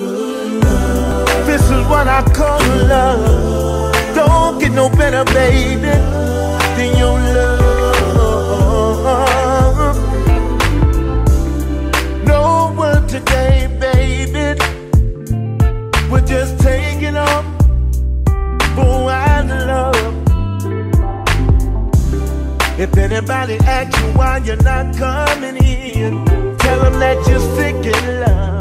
This is what I call love. Don't get no better, baby, than your love. No word today, baby. We're just taking up for our love. If anybody asks you why you're not coming in, tell them that you're sick in love.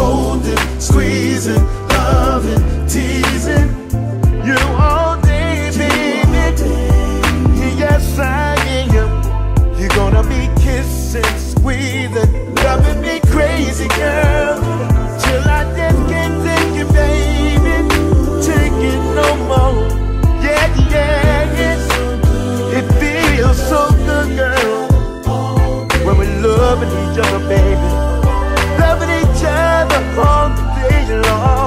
holding, squeezing, loving, teasing you all day, baby. Yes, I am. You're gonna be kissing, squeezing, loving me crazy, girl. Till I can't take baby. Take it no more. Yeah, yeah. It feels so good, girl. When we're loving each other, baby. The home day long.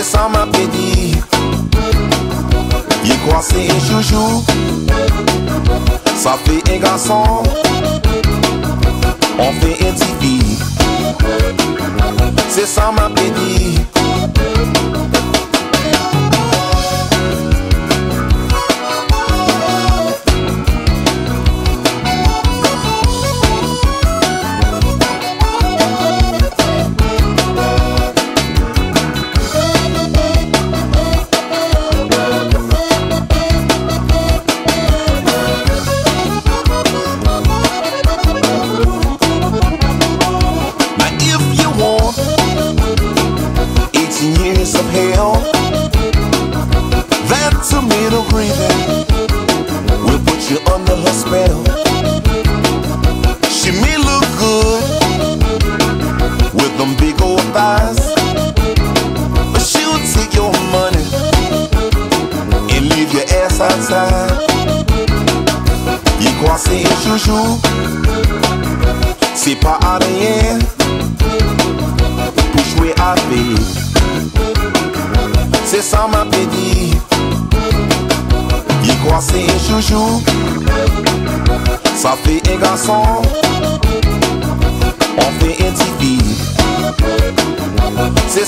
C'est ça ma béni, il croissait un joujou, ça fait un garçon, on fait un tivi, c'est ça ma béni.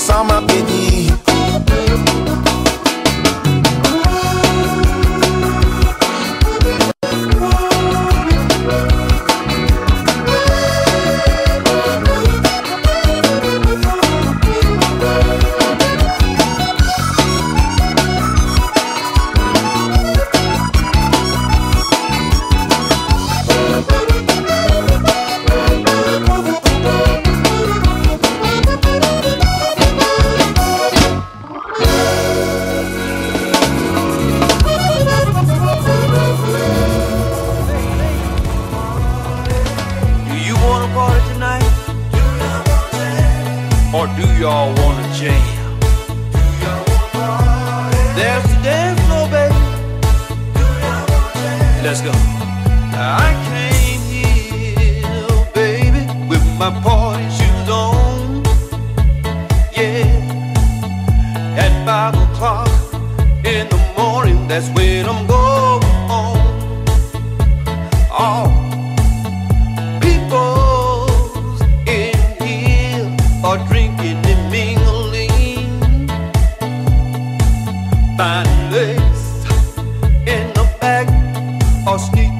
Sama uma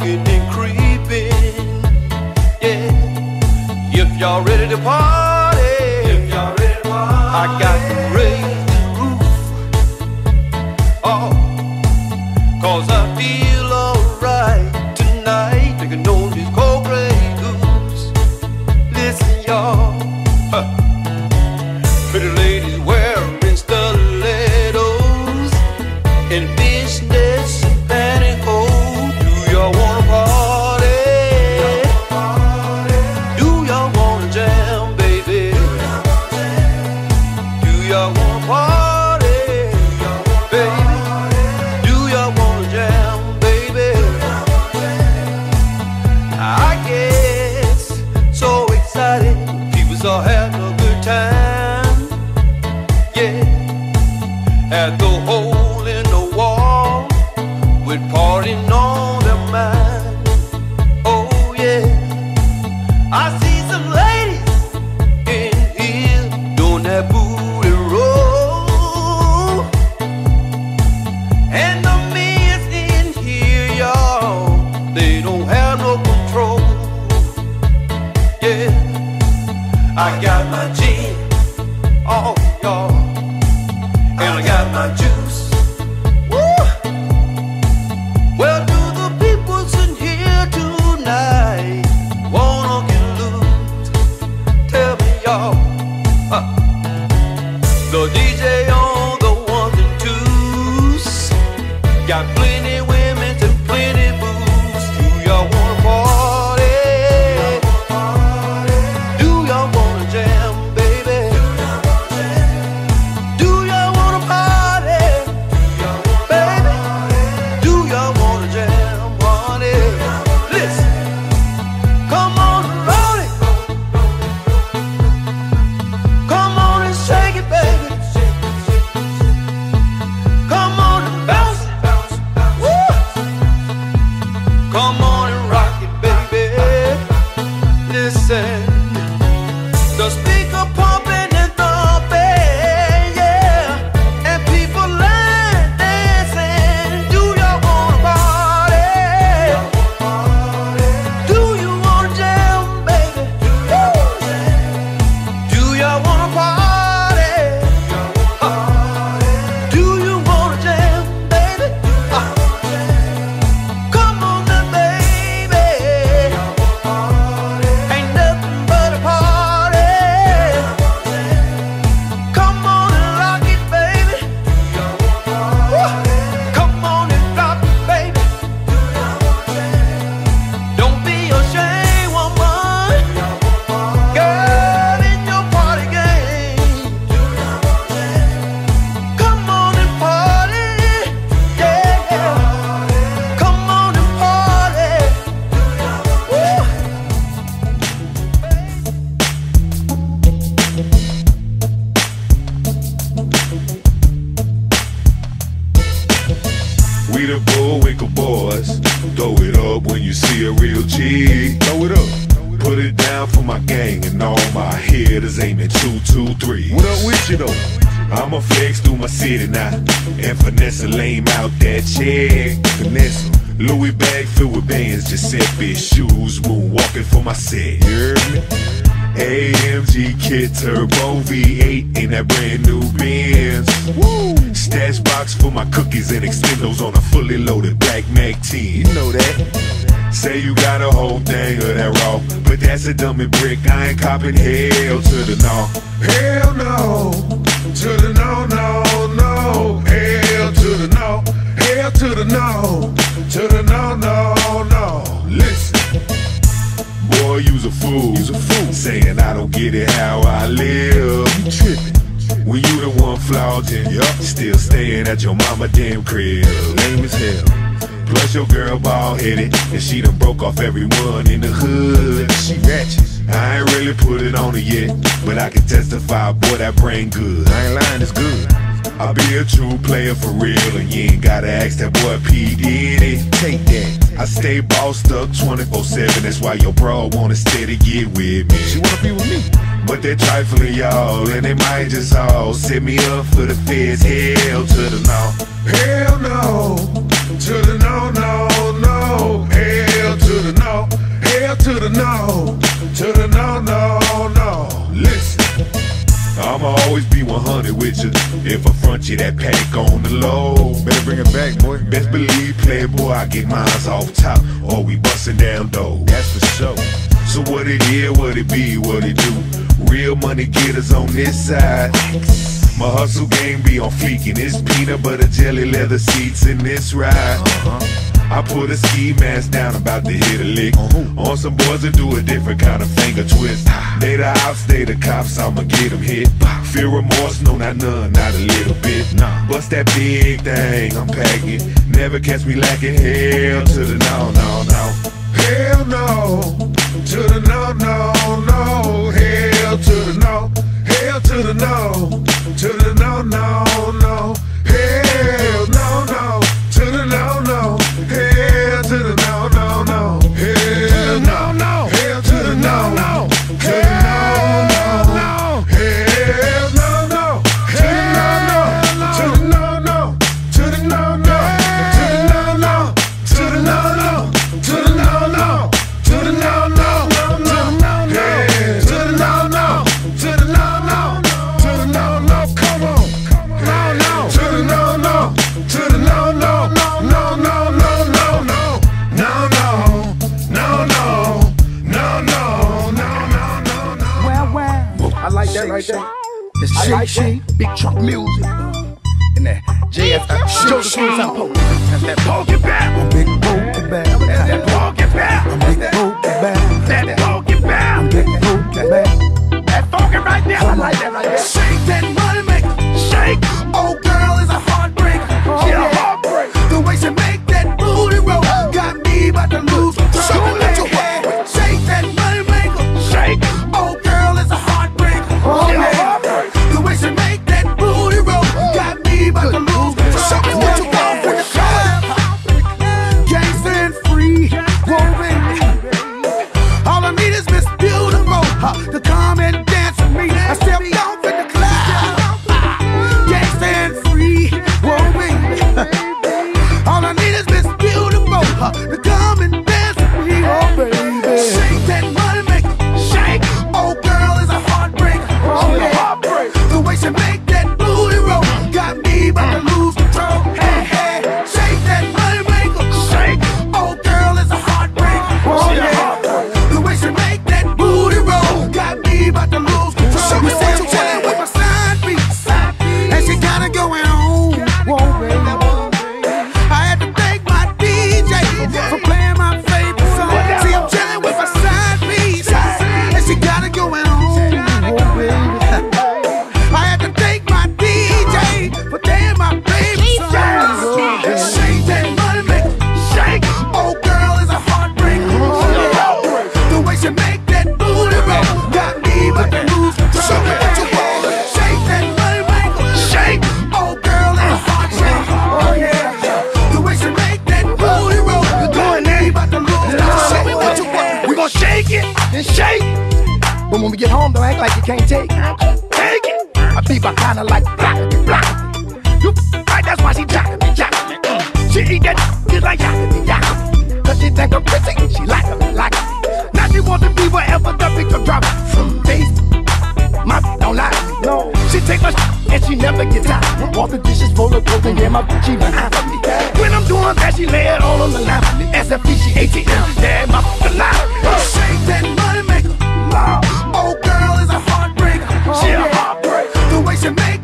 walking and creeping. Yeah, if y'all ready to party. dropping hell to the no. Hell no. To the no, no, no. Hell to the no. Hell to the no. To the no, no, no. Listen. Boy, you's a fool. You's a fool. Saying I don't get it how I live. You tripping. When you the one flaunting, yep. still staying at your mama damn crib. Lame as hell. Plus your girl ball headed And she done broke off everyone in the hood She ratchet I ain't really put it on it yet, but I can testify, boy, that brain good. I ain't lying, it's good. I be a true player for real, and you ain't gotta ask that boy P. Take that. I stay bossed up 24-7, that's why your bro wanna steady get with me. She wanna be with me. But they're trifling, y'all, and they might just all set me up for the feds. Hell to the no. Hell no. To the no, no, no. Hell to the no. Hell to the no to the no, no, no. Listen, I'ma always be 100 with you. If I front you that pack on the low, better bring it back, boy. Best believe, playboy, I get mines off top, or we bustin' down though. That's for sure. So what it is, what it be, what it do. Real money getters on this side. My hustle game be on fleek, and it's peanut butter jelly leather seats in this ride. Uh -huh. I put a ski mask down, about to hit a lick. Uh-huh. On some boys that do a different kind of finger twist. Ah. They the ops, they the cops, I'ma get them hit. Fear remorse, no, not none, not a little bit. Bust that big thing, I'm packing. Never catch me lacking. Hell to the no, no, no. Hell no. To the no, no, no. Hell to the no. Hell to the no. To the no, no, no. Hell. truck music. And that JF, Joseph Sampo. That's that pocket back. and shake. But when we get home, don't act like you can't take it. Take it. I be my kinda like black. blocking. You right, that's why she jockin' me, jockin' me. Mm. She eat that just like yakking me, yakking me. Cause she think I'm pretty, she like me, like me. Now she want to be whatever the picture drop from me. My don't lie to me. No. She take my and she never gets out. All the dishes full of clothes and yeah, my bitch even out me me. When I'm doing that, she lay it all on the line for me. SFP, she ATM, yeah, my alive. Hey now. Oh, girl is a heartbreak. Oh, she yeah. a heartbreak. The way she makes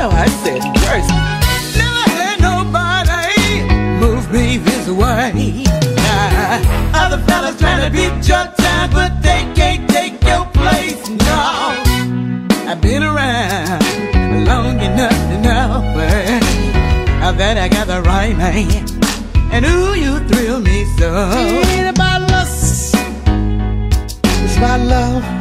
know I said first. Never had nobody move me this way. Nah, other fellas trying to beat your time, but they can't take your place. No, I've been around long enough to know uh, that I got the right man. And ooh, you thrill me so. It's about lust. It's my love.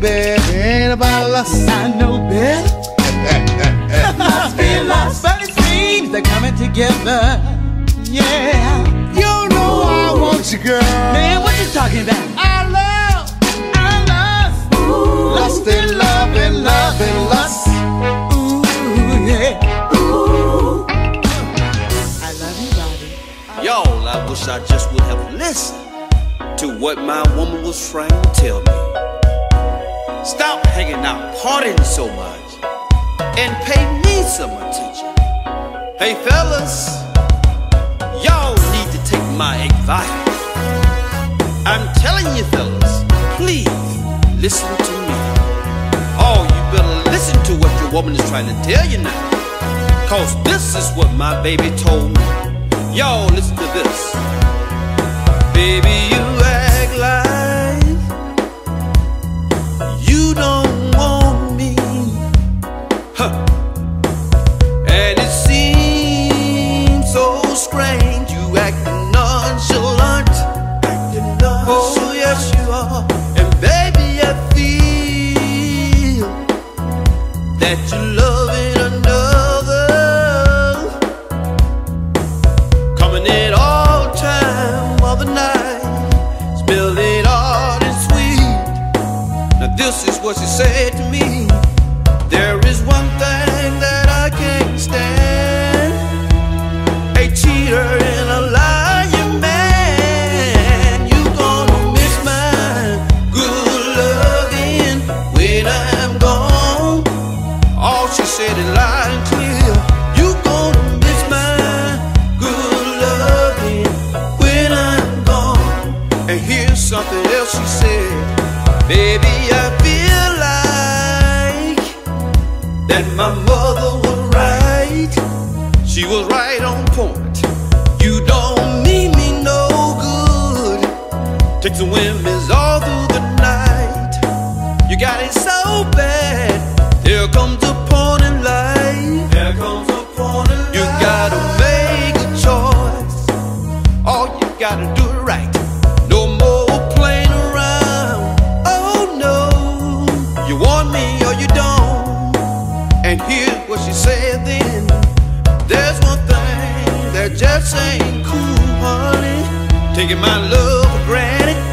baby. Ain't about us. I know, Bill. must be lost, but it seems they're coming together. Yeah. You know Ooh. I want you, girl. Man, what you talking about? I love, I lust. Ooh. Lust and love and love and lust. Ooh, yeah. Ooh. I love you, Bobby. Y'all, I wish I just would have listened to what my woman was trying to tell me. Stop hanging out, partying so much, and pay me some attention. Hey, fellas, y'all need to take my advice. I'm telling you, fellas, please listen to me. Oh, you better listen to what your woman is trying to tell you now. Cause this is what my baby told me. Y'all listen to this. Baby, you no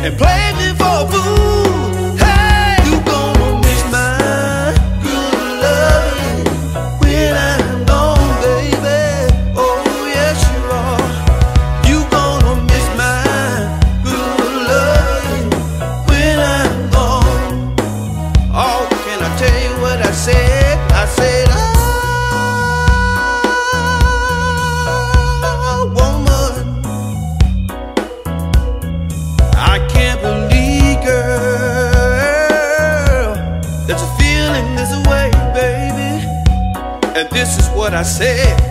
and playing me for a fool. This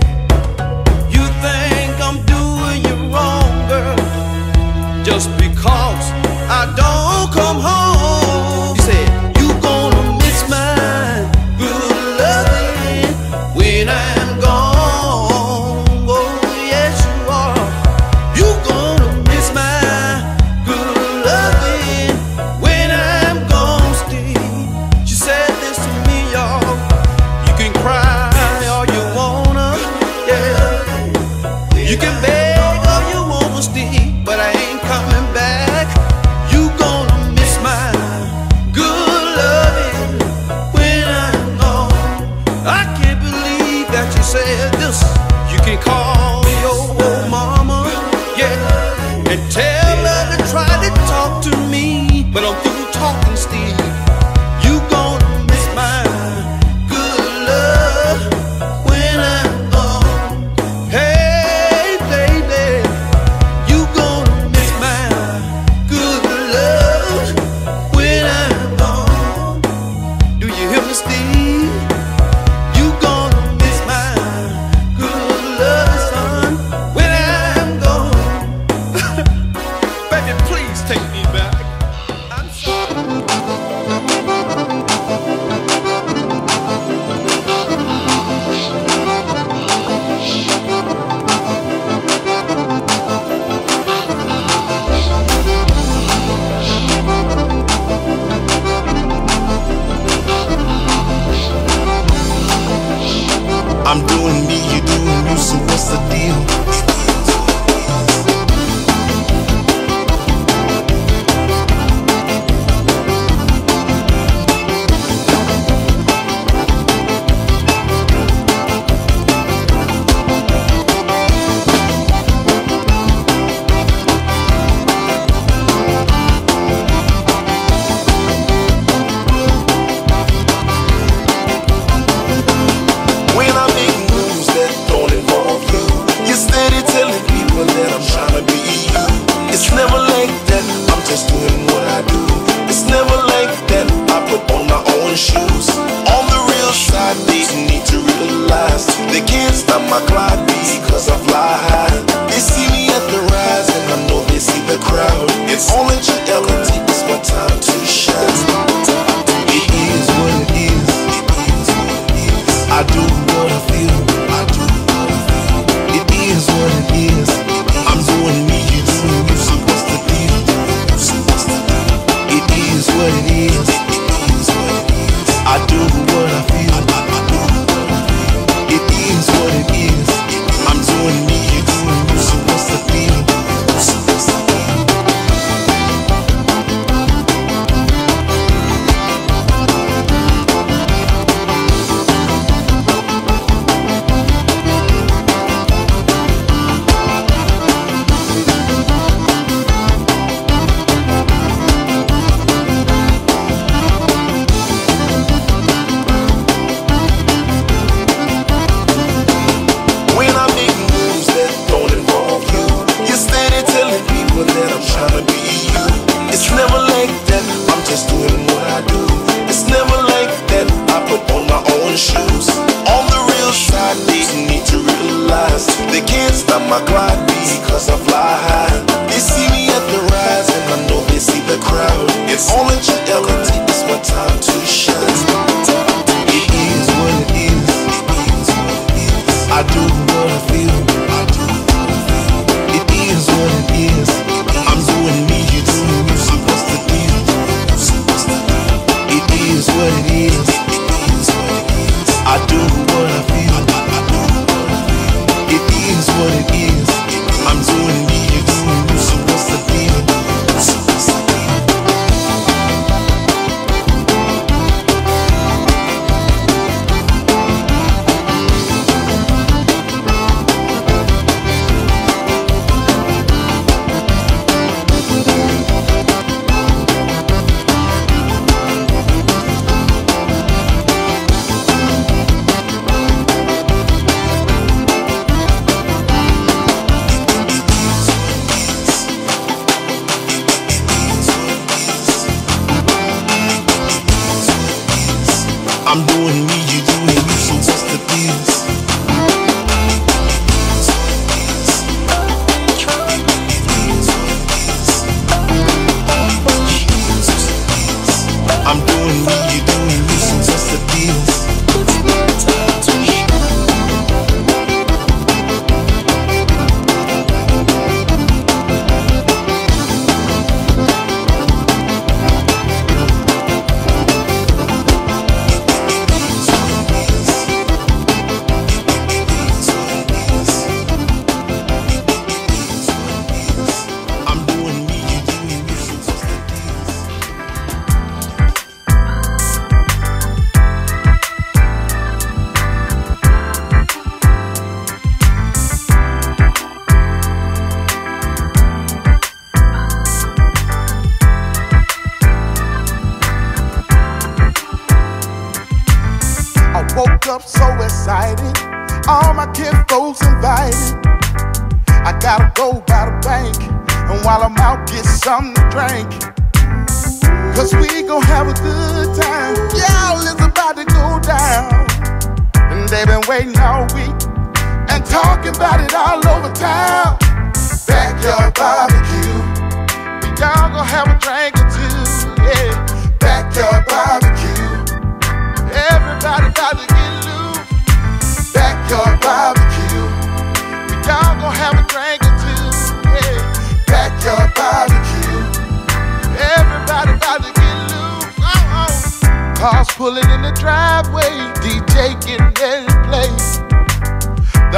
my because I fly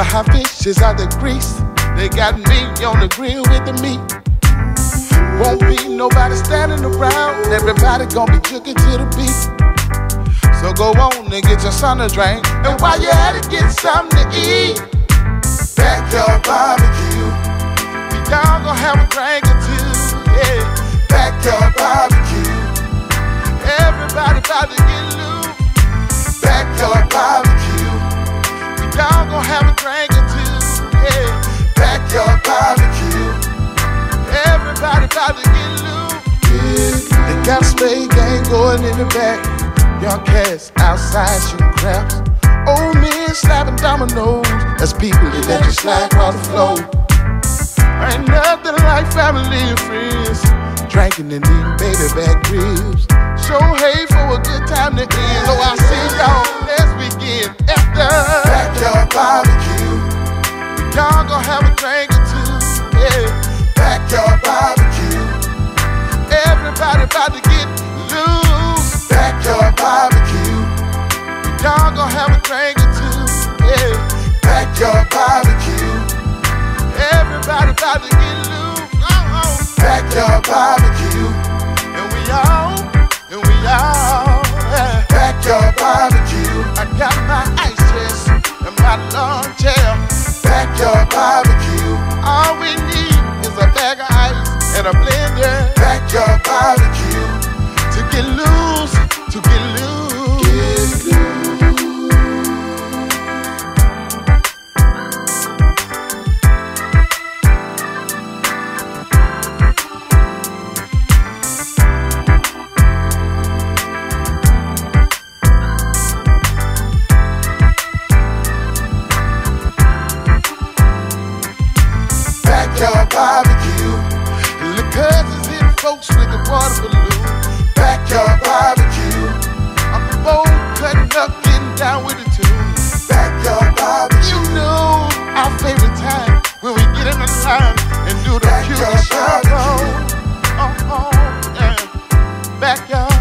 Fish is out the grease. They got me on the grill with the meat. Won't be nobody standing around. Everybody gonna be cooking to the beat. So go on and get your son a drink. And while you're at it, get something to eat. Backyard barbecue. We y'all gonna have a drink or two. Yeah. Backyard barbecue. Everybody about to get loose. Backyard barbecue. Y'all gonna have a drink or two. Yeah. Backyard barbecue. Everybody about to get loose. They got a spade game going in the back. Young cats outside shooting craps. Old men slapping dominoes as people they let you slide across the floor. Ain't nothing like family and friends. Drinking and eating baby back ribs. Show hay for a good time to end. So I see y'all next weekend after backyard barbecue. Y'all gonna have a drink or two. Yeah, backyard barbecue. Everybody about to get loose. Backyard barbecue. Y'all gonna have a drink or two. Yeah, backyard barbecue. Everybody about to get loose. Uh-huh. Oh, oh. Backyard barbecue. And we all, and we all. Yeah. Backyard barbecue. I got my ice chest and my lawn chair. Backyard barbecue. All we need is a bag of ice and a blender. Backyard barbecue. To get loose, to get loose. up and down with the. Back. You know our favorite time when we get in the line and do the cutest cute. Oh, oh, yeah. Back up.